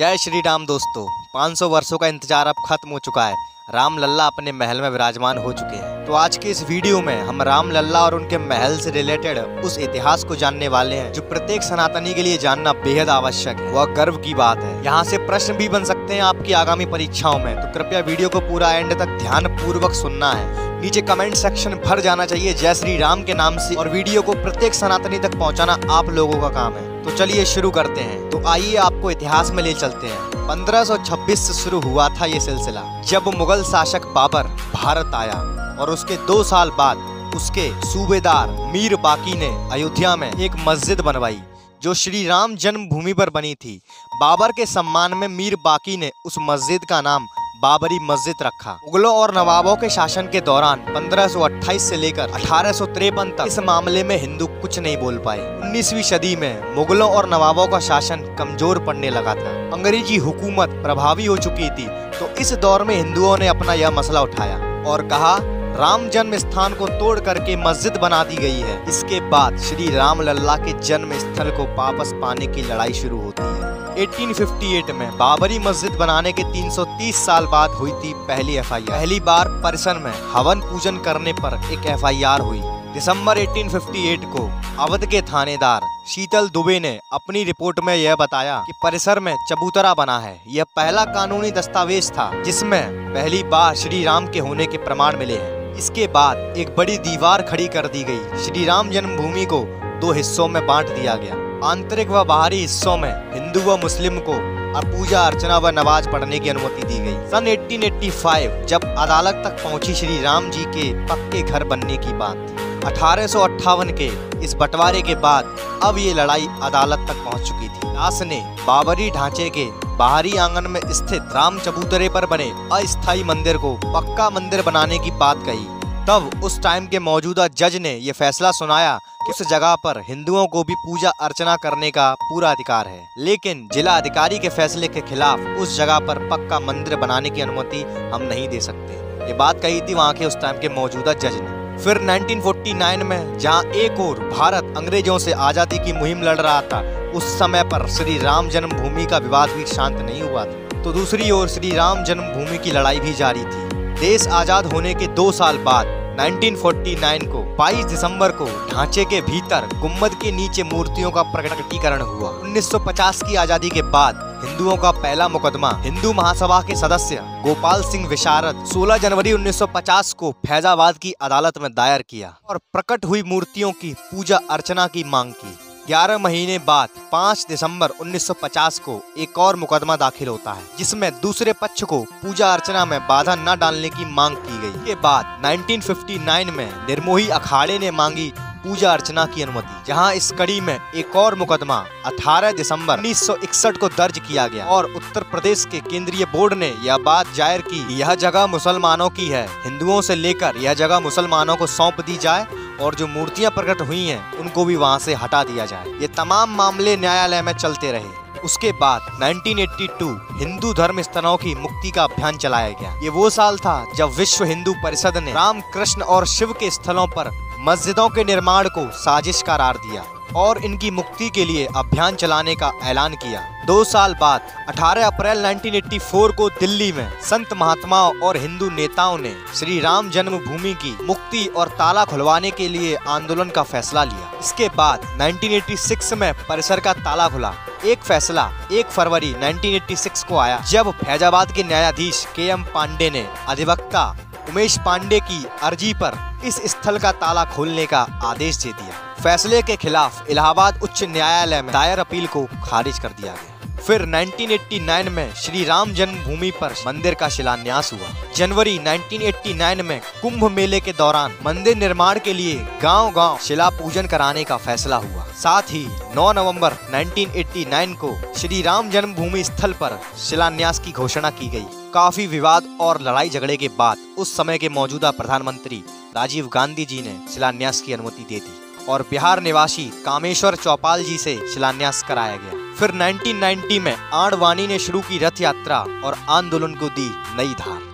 जय श्री राम दोस्तों 500 वर्षों का इंतज़ार अब खत्म हो चुका है। राम लल्ला अपने महल में विराजमान हो चुके हैं। तो आज के इस वीडियो में हम राम लल्ला और उनके महल से रिलेटेड उस इतिहास को जानने वाले हैं, जो प्रत्येक सनातनी के लिए जानना बेहद आवश्यक है। वह गर्व की बात है। यहाँ से प्रश्न भी बन सकते हैं आपकी आगामी परीक्षाओं में। तो कृपया वीडियो को पूरा एंड तक ध्यान पूर्वक सुनना है। नीचे कमेंट सेक्शन भर जाना चाहिए जय श्री राम के नाम से और वीडियो को प्रत्येक सनातनी तक पहुंचाना आप लोगों का काम है। तो चलिए शुरू करते हैं। तो आइए आपको इतिहास में ले चलते हैं। 1526 से शुरू हुआ था ये सिलसिला। जब मुगल शासक बाबर भारत आया और उसके दो साल बाद उसके सूबेदार मीर बाकी ने अयोध्या में एक मस्जिद बनवाई, जो श्री राम जन्मभूमि पर बनी थी। बाबर के सम्मान में मीर बाकी ने उस मस्जिद का नाम बाबरी मस्जिद रखा। मुगलों और नवाबों के शासन के दौरान 1528 से लेकर अठारह तक इस मामले में हिंदू कुछ नहीं बोल पाए। 19वीं सदी में मुगलों और नवाबों का शासन कमज़ोर पड़ने लगा था। अंग्रेज़ी हुकूमत प्रभावी हो चुकी थी तो इस दौर में हिंदुओं ने अपना यह मसला उठाया और कहा, राम जन्म स्थान को तोड़ करके मस्जिद बना दी गई है। इसके बाद श्री राम लल्ला के जन्म स्थल को वापस पाने की लड़ाई शुरू होती है। 1858 में बाबरी मस्जिद बनाने के 330 साल बाद हुई थी पहली एफआईआर। पहली बार परिसर में हवन पूजन करने पर एक एफआईआर हुई। दिसंबर 1858 को अवध के थानेदार शीतल दुबे ने अपनी रिपोर्ट में यह बताया कि परिसर में चबूतरा बना है। यह पहला कानूनी दस्तावेज़ था जिसमें पहली बार श्री राम के होने के प्रमाण मिले हैं। इसके बाद एक बड़ी दीवार खड़ी कर दी गई। श्री राम जन्मभूमि को दो हिस्सों में बांट दिया गया। आंतरिक व बाहरी हिस्सों में हिंदू व मुस्लिम को पूजा अर्चना व नमाज़ पढ़ने की अनुमति दी गई। सन 1885 जब अदालत तक पहुँची श्री राम जी के पक्के घर बनने की बात। अठारह सौ अट्ठावन के इस बंटवारे के बाद अब ये लड़ाई अदालत तक पहुँच चुकी थी। दास ने बाबरी ढांचे के बाहरी आँगन में स्थित राम चबूतरे पर बने अस्थायी मंदिर को पक्का मंदिर बनाने की बात कही। तब उस टाइम के मौजूदा जज ने यह फैसला सुनाया उस जगह पर हिंदुओं को भी पूजा अर्चना करने का पूरा अधिकार है। लेकिन जिला अधिकारी के फैसले के खिलाफ उस जगह पर पक्का मंदिर बनाने की अनुमति हम नहीं दे सकते। ये बात कही थी वहाँ के उस टाइम के मौजूदा जज ने। फिर 1949 में जहाँ एक और भारत अंग्रेज़ों से आज़ादी की मुहिम लड़ रहा था, उस समय पर श्री राम जन्मभूमि का विवाद भी शांत नहीं हुआ था। तो दूसरी ओर श्री राम जन्मभूमि की लड़ाई भी जारी थी। देश आज़ाद होने के दो साल बाद 1949 को 22 दिसंबर को ढांचे के भीतर गुंबद के नीचे मूर्तियों का प्रकटीकरण हुआ। 1950 की आज़ादी के बाद हिंदुओं का पहला मुकदमा हिंदू महासभा के सदस्य गोपाल सिंह विशारद 16 जनवरी 1950 को फैजाबाद की अदालत में दायर किया और प्रकट हुई मूर्तियों की पूजा अर्चना की मांग की। 11 महीने बाद 5 दिसंबर 1950 को एक और मुकदमा दाखिल होता है, जिसमें दूसरे पक्ष को पूजा अर्चना में बाधा न डालने की मांग की गई। के बाद 1959 में निर्मोही अखाड़े ने मांगी पूजा अर्चना की अनुमति, जहाँ इस कड़ी में एक और मुकदमा 18 दिसंबर 1961 को दर्ज किया गया। और उत्तर प्रदेश के केंद्रीय बोर्ड ने यह बात ज़ाहिर की यह जगह मुसलमानों की है। हिंदुओं से लेकर यह जगह मुसलमानों को सौंप दी जाए और जो मूर्तियाँ प्रकट हुई हैं, उनको भी वहाँ से हटा दिया जाए। ये तमाम मामले न्यायालय में चलते रहे। उसके बाद 1982 हिंदू धर्म स्थलों की मुक्ति का अभियान चलाया गया। ये वो साल था जब विश्व हिंदू परिषद ने राम कृष्ण और शिव के स्थलों पर मस्जिदों के निर्माण को साजिश करार दिया। और इनकी मुक्ति के लिए अभियान चलाने का ऐलान किया। दो साल बाद 18 अप्रैल 1984 को दिल्ली में संत महात्माओं और हिंदू नेताओं ने श्री राम जन्मभूमि की मुक्ति और ताला खुलवाने के लिए आंदोलन का फैसला लिया। इसके बाद 1986 में परिसर का ताला खुला। एक फैसला 1 फरवरी 1986 को आया, जब फैजाबाद के न्यायाधीश के एम पांडे ने अधिवक्ता उमेश पांडे की अर्जी पर इस स्थल का ताला खोलने का आदेश दे दिया। फैसले के खिलाफ इलाहाबाद उच्च न्यायालय में दायर अपील को खारिज कर दिया गया। फिर 1989 में श्री राम जन्मभूमि पर मंदिर का शिलान्यास हुआ। जनवरी 1989 में कुंभ मेले के दौरान मंदिर निर्माण के लिए गांव-गांव शिला पूजन कराने का फैसला हुआ। साथ ही 9 नवंबर 1989 को श्री राम जन्मभूमि स्थल पर शिलान्यास की घोषणा की गई। काफ़ी विवाद और लड़ाई झगड़े के बाद उस समय के मौजूदा प्रधानमंत्री राजीव गांधी जी ने शिलान्यास की अनुमति दे दी। और बिहार निवासी कामेश्वर चौपाल जी से शिलान्यास कराया गया। फिर 1990 में आड़वाणी ने शुरू की रथ यात्रा और आंदोलन को दी नई धार।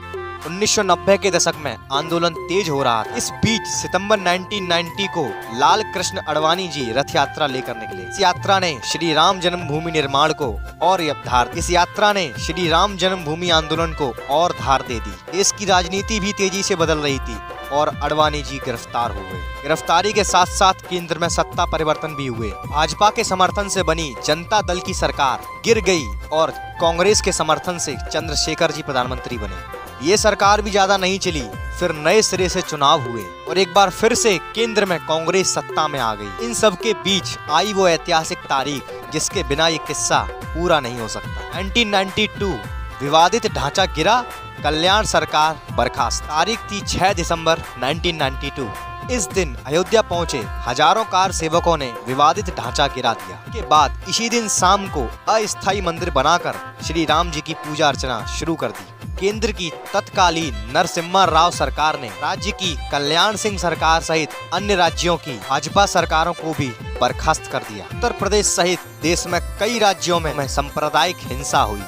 1990 के दशक में आंदोलन तेज हो रहा था। इस बीच सितंबर 1990 को लाल कृष्ण अडवाणी जी रथ यात्रा लेकर निकले। इस यात्रा ने श्री राम जन्मभूमि निर्माण को और धार इस यात्रा ने श्री राम जन्मभूमि आंदोलन को और धार दे दी। देश की राजनीति भी तेज़ी से बदल रही थी। और अडवाणी जी गिरफ़्तार हो गए। गिरफ्तारी के साथ साथ केंद्र में सत्ता परिवर्तन भी हुए। भाजपा के समर्थन से बनी जनता दल की सरकार गिर गई और कांग्रेस के समर्थन से चंद्रशेखर जी प्रधानमंत्री बने। ये सरकार भी ज़्यादा नहीं चली, फिर नए सिरे से चुनाव हुए और एक बार फिर से केंद्र में कांग्रेस सत्ता में आ गई। इन सब के बीच आई वो ऐतिहासिक तारीख, जिसके बिना ये किस्सा पूरा नहीं हो सकता। 1992 विवादित ढांचा गिरा, कल्याण सरकार बर्खास्त। तारीख थी 6 दिसंबर 1992 इस दिन अयोध्या पहुँचे हज़ारों कार सेवकों ने विवादित ढांचा गिरा दिया। के बाद इसी दिन शाम को अस्थायी मंदिर बनाकर श्री राम जी की पूजा अर्चना शुरू कर दी। केंद्र की तत्कालीन नरसिम्हा राव सरकार ने राज्य की कल्याण सिंह सरकार सहित अन्य राज्यों की भाजपा सरकारों को भी बर्खास्त कर दिया। उत्तर प्रदेश सहित देश में कई राज्यों में सांप्रदायिक हिंसा हुई।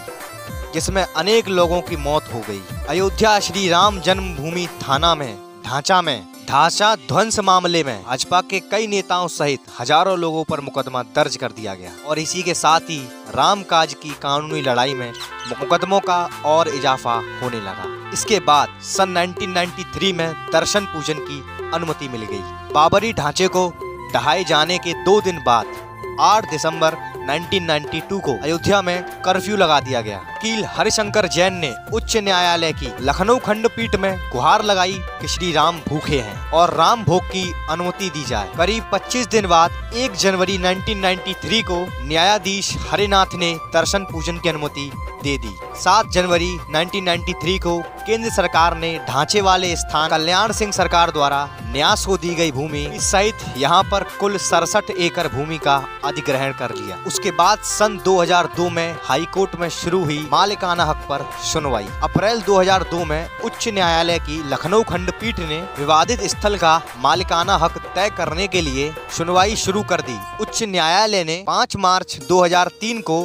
जिसमें अनेक लोगों की मौत हो गई। अयोध्या श्री राम जन्मभूमि थाना में, ढांचा में, ढांचा ध्वंस मामले में भाजपा के कई नेताओं सहित हज़ारों लोगों पर मुकदमा दर्ज कर दिया गया और इसी के साथ ही राम काज की कानूनी लड़ाई में मुकदमों का और इजाफा होने लगा। इसके बाद सन 1993 में दर्शन पूजन की अनुमति मिल गई। बाबरी ढांचे को ढहाए जाने के दो दिन बाद 8 दिसंबर 1992 को अयोध्या में कर्फ्यू लगा दिया गया। वकील हरिशंकर जैन ने उच्च न्यायालय की लखनऊ खंडपीठ में गुहार लगाई कि श्री राम भूखे हैं और राम भोग की अनुमति दी जाए। करीब 25 दिन बाद 1 जनवरी 1993 को न्यायाधीश हरिनाथ ने दर्शन पूजन की अनुमति दे दी। 7 जनवरी 1993 को केंद्र सरकार ने ढांचे वाले स्थान कल्याण सिंह सरकार द्वारा न्यास को दी गई भूमि सहित यहाँ पर कुल सड़सठ एकड़ भूमि का अधिग्रहण कर लिया। उसके बाद सन 2002 में हाई कोर्ट में शुरू हुई मालिकाना हक पर सुनवाई। अप्रैल 2002 में उच्च न्यायालय की लखनऊ खंडपीठ ने विवादित स्थल का मालिकाना हक तय करने के लिए सुनवाई शुरू कर दी। उच्च न्यायालय ने 5 मार्च 2003 को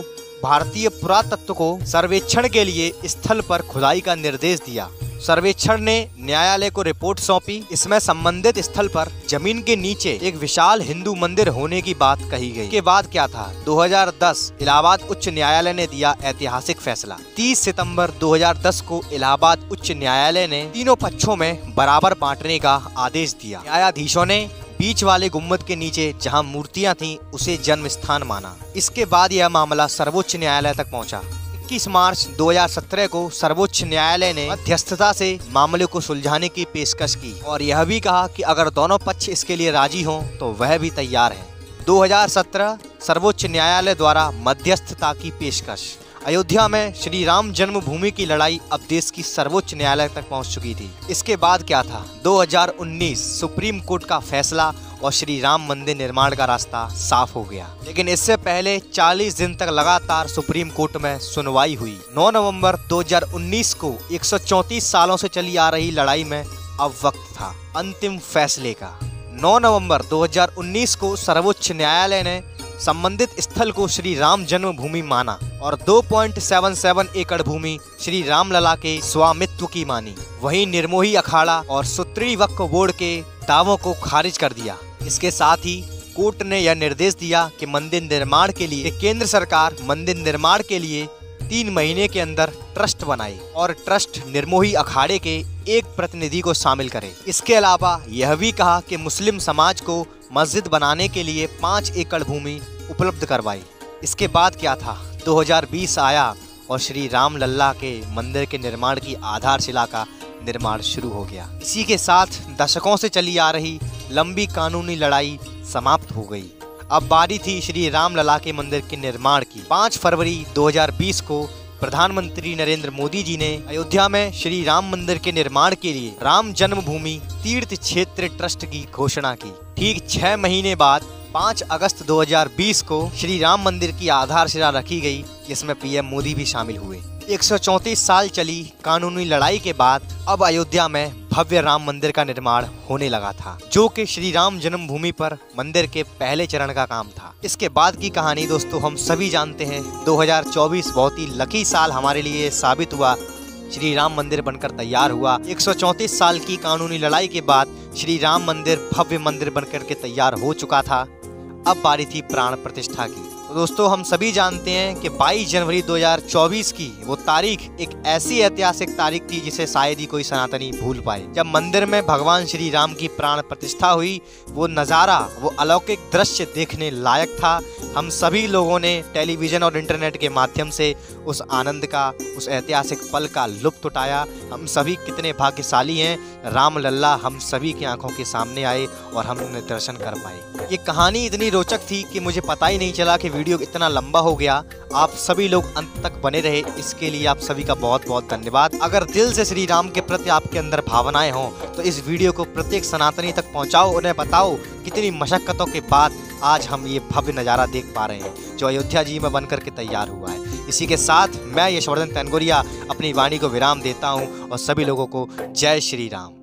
भारतीय पुरातत्व को सर्वेक्षण के लिए स्थल पर खुदाई का निर्देश दिया। सर्वेक्षण ने न्यायालय को रिपोर्ट सौंपी। इसमें संबंधित स्थल पर ज़मीन के नीचे एक विशाल हिंदू मंदिर होने की बात कही गई। के बाद क्या था? 2010 इलाहाबाद उच्च न्यायालय ने दिया ऐतिहासिक फैसला। 30 सितंबर 2010 को इलाहाबाद उच्च न्यायालय ने तीनों पक्षों में बराबर बांटने का आदेश दिया। न्यायाधीशों ने बीच वाले गुंबद के नीचे जहाँ मूर्तियाँ थीं, उसे जन्म स्थान माना। इसके बाद यह मामला सर्वोच्च न्यायालय तक पहुँचा। 21 मार्च 2017 को सर्वोच्च न्यायालय ने मध्यस्थता से मामले को सुलझाने की पेशकश की और यह भी कहा कि अगर दोनों पक्ष इसके लिए राज़ी हों तो वह भी तैयार है। 2017 सर्वोच्च न्यायालय द्वारा मध्यस्थता की पेशकश। अयोध्या में श्री राम जन्मभूमि की लड़ाई अब देश की सर्वोच्च न्यायालय तक पहुँच चुकी थी। इसके बाद क्या था? 2019 सुप्रीम कोर्ट का फैसला और श्री राम मंदिर निर्माण का रास्ता साफ़ हो गया। लेकिन इससे पहले 40 दिन तक लगातार सुप्रीम कोर्ट में सुनवाई हुई। 9 नवंबर 2019 को 134 सालों से चली आ रही लड़ाई में अब वक्त था। अंतिम फैसले का। 9 नवंबर 2019 को सर्वोच्च न्यायालय ने संबंधित स्थल को श्री राम जन्मभूमि माना और 2.77 एकड़ भूमि श्री राम लला के स्वामित्व की मानी। वहीं निर्मोही अखाड़ा और सुत्री वक्फ बोर्ड के दावों को खारिज कर दिया। इसके साथ ही कोर्ट ने यह निर्देश दिया कि मंदिर निर्माण के लिए केंद्र सरकार मंदिर निर्माण के लिए तीन महीने के अंदर ट्रस्ट बनाए और ट्रस्ट निर्मोही अखाड़े के एक प्रतिनिधि को शामिल करे। इसके अलावा यह भी कहा कि मुस्लिम समाज को मस्जिद बनाने के लिए पाँच एकड़ भूमि उपलब्ध करवाई। इसके बाद क्या था? 2020 आया और श्री राम लल्ला के मंदिर के निर्माण की आधारशिला का निर्माण शुरू हो गया। इसी के साथ दशकों से चली आ रही लंबी कानूनी लड़ाई समाप्त हो गई। अब बारी थी श्री राम लला के मंदिर के निर्माण की। 5 फरवरी 2020 को प्रधानमंत्री नरेंद्र मोदी जी ने अयोध्या में श्री राम मंदिर के निर्माण के लिए राम जन्मभूमि तीर्थ क्षेत्र ट्रस्ट की घोषणा की। ठीक छह महीने बाद 5 अगस्त 2020 को श्री राम मंदिर की आधारशिला रखी गई, जिसमें पीएम मोदी भी शामिल हुए। एक साल चली कानूनी लड़ाई के बाद, अब अयोध्या में भव्य राम मंदिर का निर्माण होने लगा था, जो कि श्री राम जन्मभूमि पर मंदिर के पहले चरण का काम था। इसके बाद की कहानी दोस्तों हम सभी जानते हैं 2024 बहुत ही लकी साल हमारे लिए साबित हुआ, श्री राम मंदिर बनकर तैयार हुआ। 134 साल की कानूनी लड़ाई के बाद, श्री राम मंदिर भव्य मंदिर बनकर के तैयार हो चुका था। अब बारी थी प्राण प्रतिष्ठा की। तो दोस्तों, हम सभी जानते हैं कि 22 जनवरी 2024 की वो तारीख एक ऐसी ऐतिहासिक तारीख थी जिसे शायद ही कोई सनातनी भूल पाए। जब मंदिर में भगवान श्री राम की प्राण प्रतिष्ठा हुई, वो नज़ारा, वो अलौकिक दृश्य देखने लायक था। हम सभी लोगों ने टेलीविज़न और इंटरनेट के माध्यम से उस आनंद का, उस ऐतिहासिक पल का लुप्त उठाया। हम सभी कितने भाग्यशाली हैं। राम लल्ला हम सभी की आँखों के सामने आए और हम दर्शन कर पाए। ये कहानी इतनी रोचक थी कि मुझे पता ही नहीं चला कि वीडियो इतना लंबा हो गया, आप सभी लोग अंत तक बने रहे, इसके लिए आप सभी का बहुत बहुत धन्यवाद। अगर दिल से श्री राम के प्रति आपके अंदर भावनाएँ हों तो इस वीडियो को प्रत्येक सनातनी तक पहुंचाओ, उन्हें बताओ कितनी मशक्क़तों के बाद आज हम ये भव्य नज़ारा देख पा रहे हैं, जो अयोध्या जी में बनकर के तैयार हुआ है। इसी के साथ मैं यशवर्धन तैनगोरिया अपनी वाणी को विराम देता हूँ और सभी लोगों को जय श्री राम।